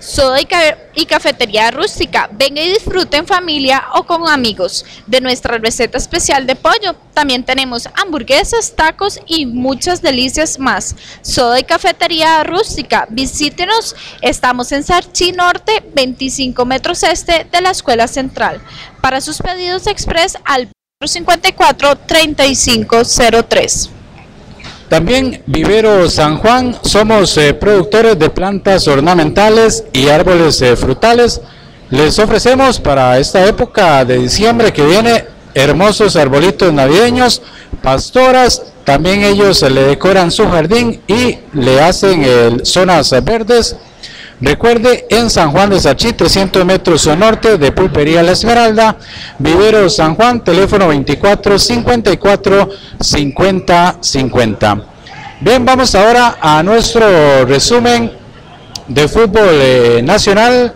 Soda y, cafetería rústica. Venga y disfrute en familia o con amigos de nuestra receta especial de pollo. También tenemos hamburguesas, tacos y muchas delicias más. Soda y cafetería rústica. Visítenos. Estamos en Sarchi Norte, 25 metros este de la Escuela Central. Para sus pedidos express al 54 3503. También Vivero San Juan, somos eh, productores de plantas ornamentales y árboles eh, frutales. Les ofrecemos para esta época de diciembre que viene hermosos arbolitos navideños, pastoras, también ellos le decoran su jardín y le hacen zonas verdes Recuerde, en San Juan de Sachí, 300 metros al norte de Pulpería La Esmeralda, Vivero San Juan, teléfono 24 54 50 50. Bien, vamos ahora a nuestro resumen de fútbol eh, nacional